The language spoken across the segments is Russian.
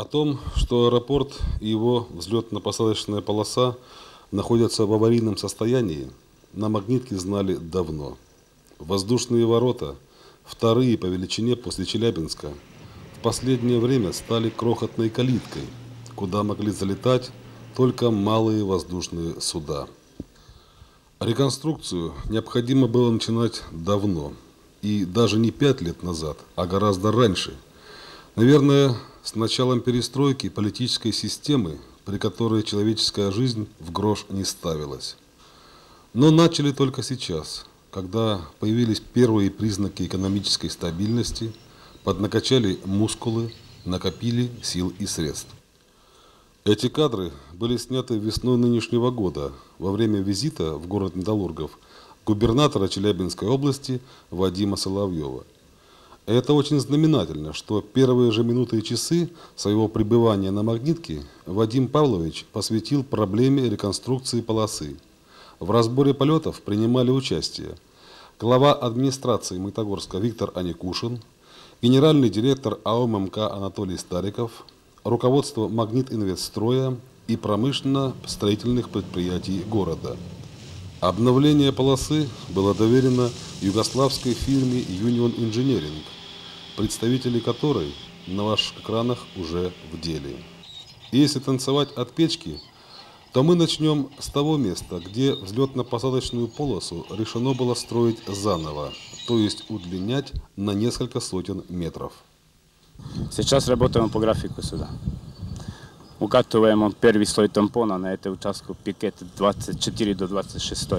О том, что аэропорт и его взлетно-посадочная полоса находятся в аварийном состоянии, на магнитке знали давно. Воздушные ворота, вторые по величине после Челябинска, в последнее время стали крохотной калиткой, куда могли залетать только малые воздушные суда. Реконструкцию необходимо было начинать давно, и даже не пять лет назад, а гораздо раньше. Наверное, с началом перестройки политической системы, при которой человеческая жизнь в грош не ставилась. Но начали только сейчас, когда появились первые признаки экономической стабильности, поднакачали мускулы, накопили сил и средств. Эти кадры были сняты весной нынешнего года во время визита в город Металлургов губернатора Челябинской области Вадима Соловьева. Это очень знаменательно, что первые же минуты и часы своего пребывания на магнитке Вадим Павлович посвятил проблеме реконструкции полосы. В разборе полетов принимали участие глава администрации Магнитогорска Виктор Аникушин, генеральный директор АО ММК Анатолий Стариков, руководство Магнит Инвестстроя и промышленно-строительных предприятий города. Обновление полосы было доверено югославской фирме Union Engineering, представители которой на ваших экранах уже в деле. Если танцевать от печки, то мы начнем с того места, где взлетно-посадочную полосу решено было строить заново, то есть удлинять на несколько сотен метров. Сейчас работаем по графику сюда. Укатываем первый слой тампона на этом участку пикет 24 до 26.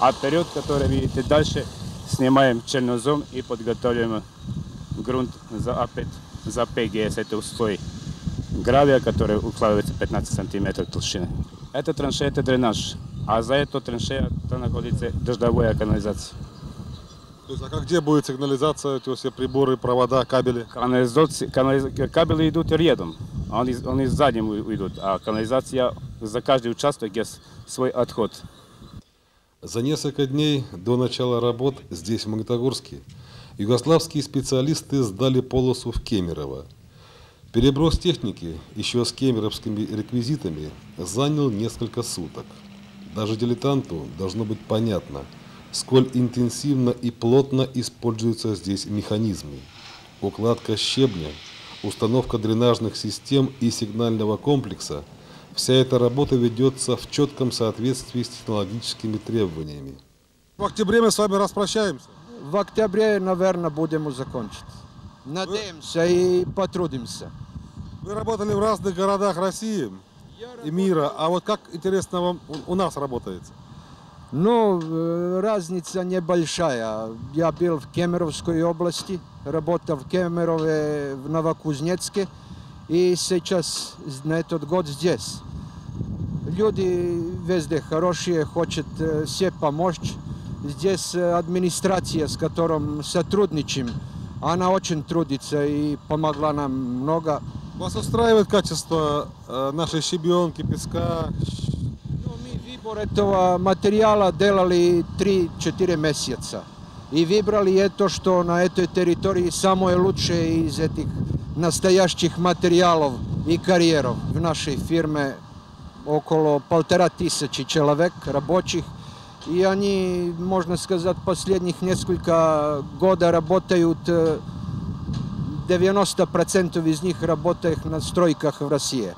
А период, который видите дальше, снимаем чернозем и подготовим грунт за опять за ПГС, это слой гравия, который укладывается 15 сантиметров толщины. Это траншея, это дренаж, а за эту траншею находится дождевая канализация. То есть, а как где будет сигнализация, эти все приборы, провода, кабели? Канализация, канализ... Кабели идут рядом, они, они сзади идут, а канализация за каждый участок есть свой отход. За несколько дней до начала работ здесь, в Магнитогорске, югославские специалисты сдали полосу в Кемерово. Переброс техники еще с кемеровскими реквизитами занял несколько суток. Даже дилетанту должно быть понятно – сколь интенсивно и плотно используются здесь механизмы. Укладка щебня, установка дренажных систем и сигнального комплекса – вся эта работа ведется в четком соответствии с технологическими требованиями. В октябре мы с вами распрощаемся. В октябре, наверное, будем закончить. Надеемся и потрудимся. Вы работали в разных городах России и мира, а вот как интересно вам у нас работается? Ну, э, разница небольшая. Я был в Кемеровской области, работал в Кемерове, в Новокузнецке, и сейчас на этот год здесь. Люди везде хорошие, хотят э, все помочь. Здесь э, администрация, с которым сотрудничаем, она очень трудится и помогла нам много. Вас устраивает качество нашей щебенки, песка, Выбор этого материала делали 3-4 месяца. И выбрали это, что на этой территории самое лучшее из этих настоящих материалов и карьеров. В нашей фирме около полтора тысячи человек рабочих. И они, можно сказать, последних несколько года работают, 90% из них работают на стройках в России.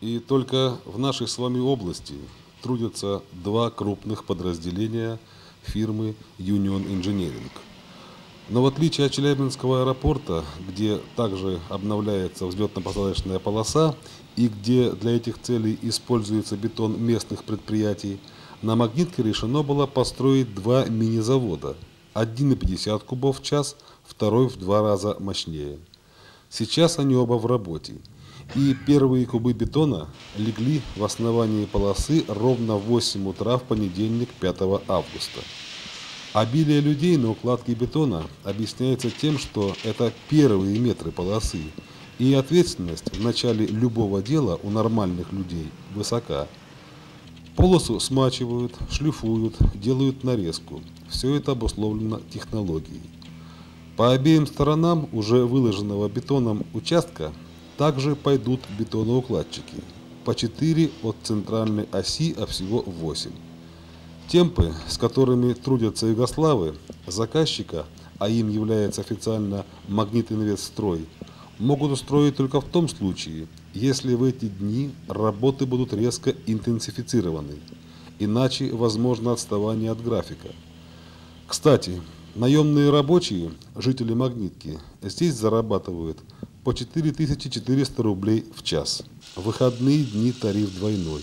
И только в нашей с вами области трудятся два крупных подразделения фирмы Union Engineering. Но в отличие от Челябинского аэропорта, где также обновляется взлетно-посадочная полоса и где для этих целей используется бетон местных предприятий, на Магнитке решено было построить два мини-завода. Один на 50 кубов в час, второй в два раза мощнее. Сейчас они оба в работе – и первые кубы бетона легли в основании полосы ровно в 8 утра в понедельник 5 августа. Обилие людей на укладке бетона объясняется тем, что это первые метры полосы, и ответственность в начале любого дела у нормальных людей высока. Полосу смачивают, шлифуют, делают нарезку. Все это обусловлено технологией. По обеим сторонам уже выложенного бетоном участка Также пойдут бетоноукладчики. По 4 от центральной оси, а всего 8. Темпы, с которыми трудятся югославы, заказчика, а им является официально Магнитинвестстрой, могут устроить только в том случае, если в эти дни работы будут резко интенсифицированы, иначе возможно отставание от графика. Кстати, наемные рабочие, жители Магнитки, здесь зарабатывают по 4400 рублей в час. В выходные дни тариф двойной.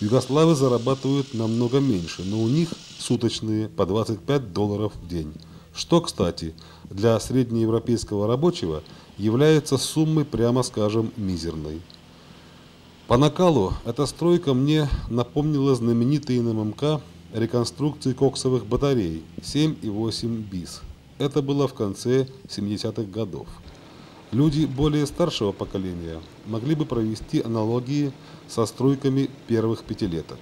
Югославы зарабатывают намного меньше, но у них суточные по 25 долларов в день. Что, кстати, для среднеевропейского рабочего является суммой, прямо скажем, мизерной. По накалу эта стройка мне напомнила знаменитые НМК реконструкции коксовых батарей 7 и 8 БИС. Это было в конце 70-х годов. Люди более старшего поколения могли бы провести аналогии со стройками первых пятилеток.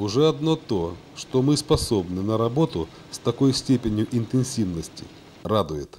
Уже одно то, что мы способны на работу с такой степенью интенсивности, радует.